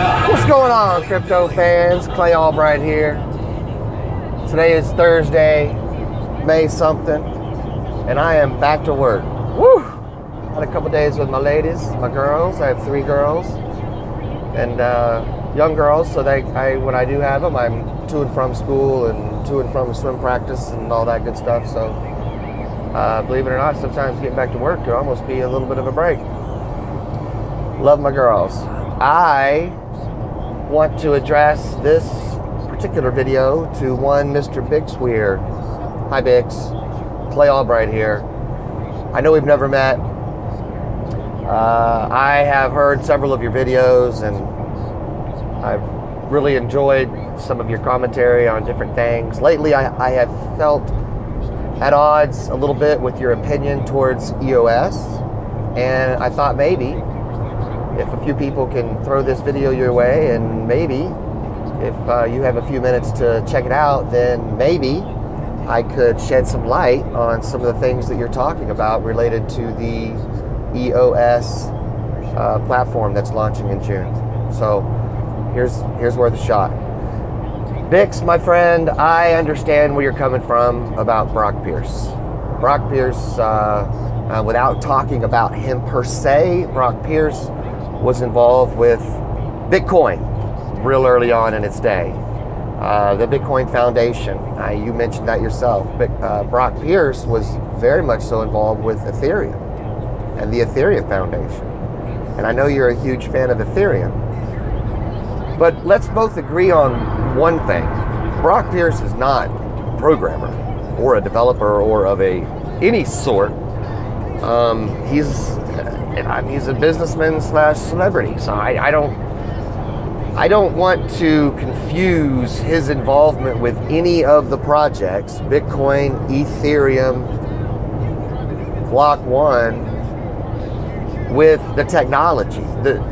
What's going on, crypto fans? Clay Albright here. Today is Thursday, May something, and I am back to work. Woo! Had a couple days with my ladies, my girls. I have three girls, and uh, young girls. So they, I, when I do have them, I'm to and from school and to and from swim practice and all that good stuff. So, uh, believe it or not, sometimes getting back to work could almost be a little bit of a break. Love my girls. I want to address this particular video to one Mr. Bix Weir. Hi, Bix. Clay Albright here. I know we've never met. Uh, I have heard several of your videos and I've really enjoyed some of your commentary on different things. Lately, I, I have felt at odds a little bit with your opinion towards EOS, and I thought maybe if a few people can throw this video your way, and maybe if uh, you have a few minutes to check it out, then maybe I could shed some light on some of the things that you're talking about related to the EOS uh, platform that's launching in June. So here's here's where the shot. Bix, my friend, I understand where you're coming from about Brock Pierce. Brock Pierce, uh, uh, without talking about him per se, Brock Pierce was involved with Bitcoin real early on in its day. Uh, the Bitcoin Foundation, uh, you mentioned that yourself. But, uh, Brock Pierce was very much so involved with Ethereum and the Ethereum Foundation. And I know you're a huge fan of Ethereum. But let's both agree on one thing. Brock Pierce is not a programmer or a developer or of a any sort. Um, he's he's a businessman slash celebrity. So I, I don't I don't want to confuse his involvement with any of the projects, Bitcoin, Ethereum, Block One, with the technology. The,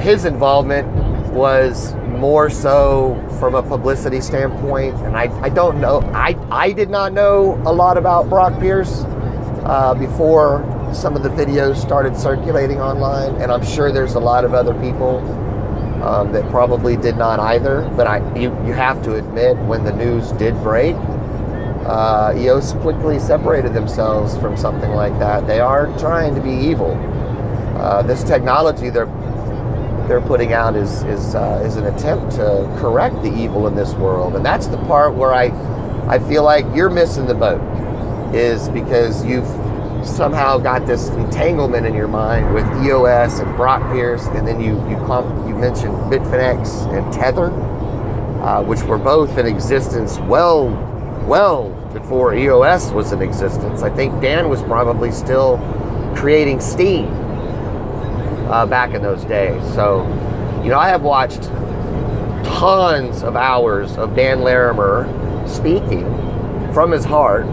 his involvement was more so from a publicity standpoint, and I, I don't know. I, I did not know a lot about Brock Pierce uh, before some of the videos started circulating online, and I'm sure there's a lot of other people um, that probably did not either. But I, you, you have to admit, when the news did break, uh, EOS quickly separated themselves from something like that. They are trying to be evil. Uh, this technology they're they're putting out is is uh, is an attempt to correct the evil in this world, and that's the part where I I feel like you're missing the boat, is because you've somehow got this entanglement in your mind with EOS and Brock Pierce, and then you you comp, you mentioned Bitfinex and Tether, uh, which were both in existence well well before EOS was in existence. I think Dan was probably still creating Steem uh, back in those days. So, you know, I have watched tons of hours of Dan Larimer speaking from his heart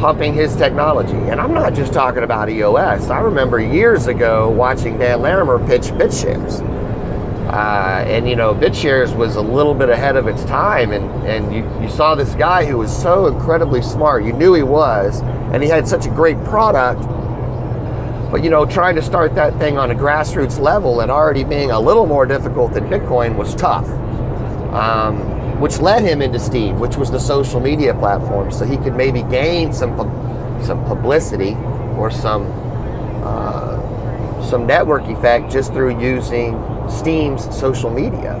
pumping his technology. And I'm not just talking about EOS. I remember years ago watching Dan Larimer pitch BitShares. Uh, and you know, BitShares was a little bit ahead of its time, and, and you, you saw this guy who was so incredibly smart. You knew he was, and he had such a great product. But you know, trying to start that thing on a grassroots level and already being a little more difficult than Bitcoin was tough. Um, which led him into Steem, which was the social media platform, so he could maybe gain some some publicity or some uh, some network effect just through using Steem's social media.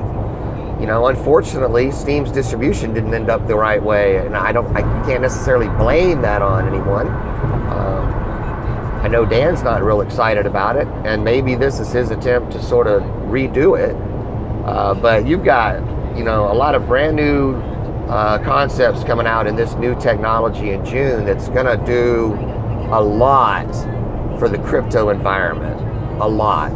You know, unfortunately, Steem's distribution didn't end up the right way, and I don't, I can't necessarily blame that on anyone. Um, I know Dan's not real excited about it, and maybe this is his attempt to sort of redo it. Uh, but you've got you know, a lot of brand new uh, concepts coming out in this new technology in June that's going to do a lot for the crypto environment. A lot.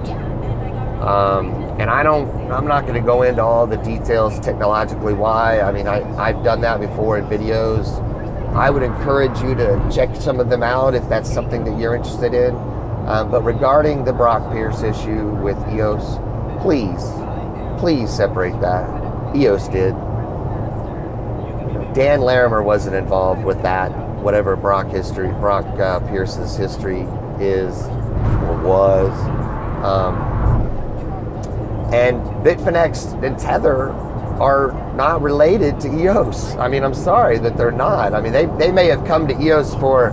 Um, and I don't, I'm not going to go into all the details technologically why. I mean, I, I've done that before in videos. I would encourage you to check some of them out if that's something that you're interested in. Um, but regarding the Brock Pierce issue with EOS, please, please separate that. EOS did. Dan Larimer wasn't involved with that. Whatever Brock history, Brock uh, Pierce's history is or was, um, And Bitfinex and Tether are not related to EOS. I mean, I'm sorry that they're not. I mean, they, they may have come to EOS for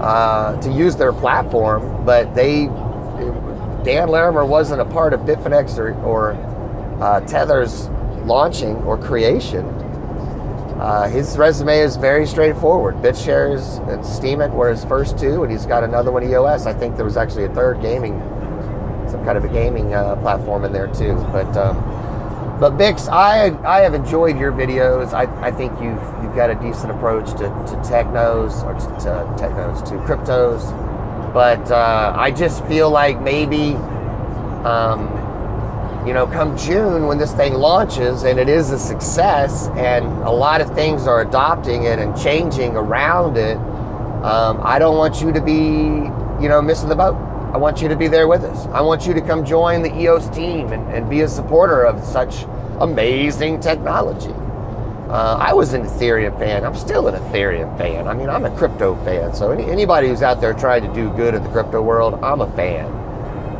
uh, to use their platform, but they Dan Larimer wasn't a part of Bitfinex or, or uh, Tether's launching or creation. Uh, his resume is very straightforward. BitShares and Steemit were his first two, and he's got another one, EOS. I think there was actually a third gaming, some kind of a gaming uh, platform in there too. But um, but Bix, I I have enjoyed your videos. I, I think you've you've got a decent approach to, to technos or to, to technos to cryptos. But uh, I just feel like maybe, um, you know, come June when this thing launches and it is a success and a lot of things are adopting it and changing around it, um, I don't want you to be, you know, missing the boat. I want you to be there with us. I want you to come join the EOS team and, and be a supporter of such amazing technology. Uh, I was an Ethereum fan. I'm still an Ethereum fan. I mean, I'm a crypto fan. So any, anybody who's out there trying to do good in the crypto world, I'm a fan.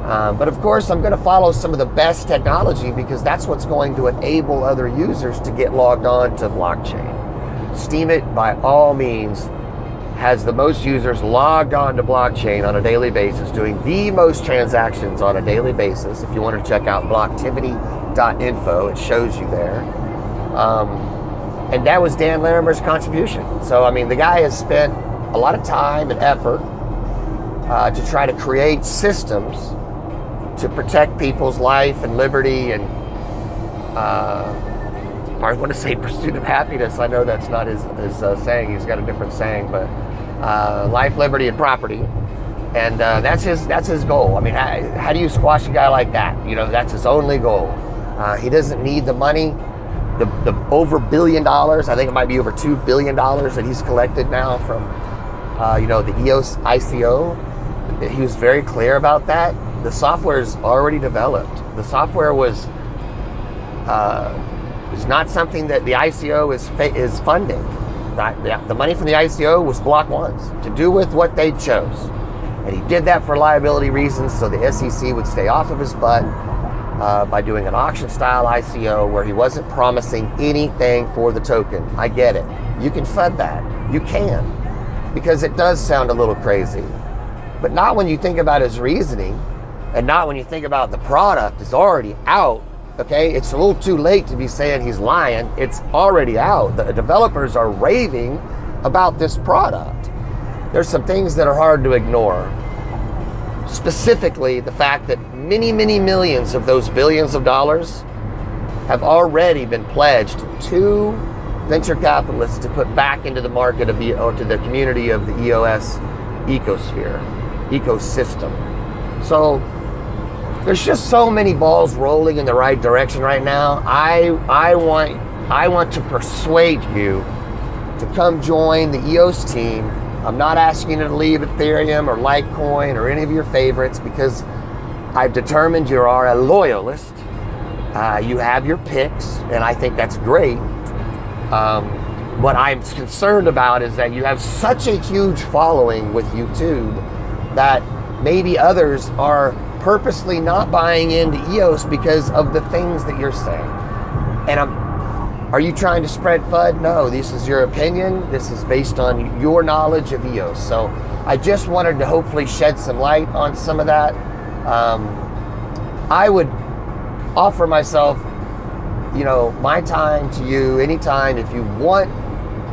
Um, but of course, I'm going to follow some of the best technology because that's what's going to enable other users to get logged on to blockchain. Steemit, by all means, has the most users logged on to blockchain on a daily basis, doing the most transactions on a daily basis. If you want to check out blocktivity.info, it shows you there. Um, and that was Dan Larimer's contribution. So, I mean, the guy has spent a lot of time and effort uh, to try to create systems to protect people's life and liberty and uh, I want to say pursuit of happiness. I know that's not his, his uh, saying. He's got a different saying, but uh, life, liberty, and property. And uh, that's his that's his goal. I mean, how, how, do you squash a guy like that? You know, that's his only goal. Uh, he doesn't need the money the, the over billion dollars, I think it might be over two billion dollars that he's collected now from, uh, you know, the EOS ICO. He was very clear about that. The software is already developed. The software was uh, is not something that the ICO is is funding. The, the money from the ICO was Block One's to do with what they chose, and he did that for liability reasons, so the SEC would stay off of his butt uh, by doing an auction style ICO where he wasn't promising anything for the token. I get it. You can fud that. You can. Because it does sound a little crazy. But not when you think about his reasoning and not when you think about the product is already out. Okay, it's a little too late to be saying he's lying. It's already out. The developers are raving about this product. There's some things that are hard to ignore specifically the fact that many, many millions of those billions of dollars have already been pledged to venture capitalists to put back into the market of the, or to the community of the EOS ecosphere, ecosystem. So there's just so many balls rolling in the right direction right now. I I want I want to persuade you to come join the EOS team I'm not asking you to leave Ethereum or Litecoin or any of your favorites because I've determined you are a loyalist. Uh, you have your picks, and I think that's great. Um, what I'm concerned about is that you have such a huge following with YouTube that maybe others are purposely not buying into EOS because of the things that you're saying. And I'm are you trying to spread FUD? No, this is your opinion. This is based on your knowledge of EOS. So I just wanted to hopefully shed some light on some of that. Um, I would offer myself, you know, my time to you anytime if you want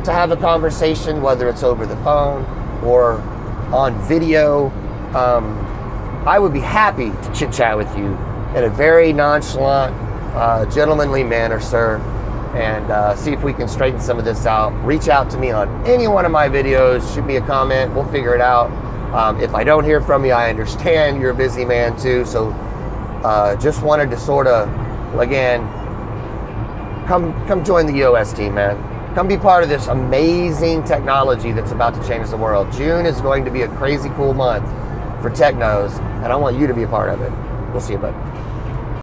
to have a conversation, whether it's over the phone or on video. Um, I would be happy to chit chat with you in a very nonchalant, uh, gentlemanly manner, sir and uh, see if we can straighten some of this out. Reach out to me on any one of my videos, shoot me a comment, we'll figure it out. Um, if I don't hear from you, I understand you're a busy man too. So uh, just wanted to sort of, again, come come join the EOS team, man. Come be part of this amazing technology that's about to change the world. June is going to be a crazy cool month for technos, and I want you to be a part of it. We'll see you, bud.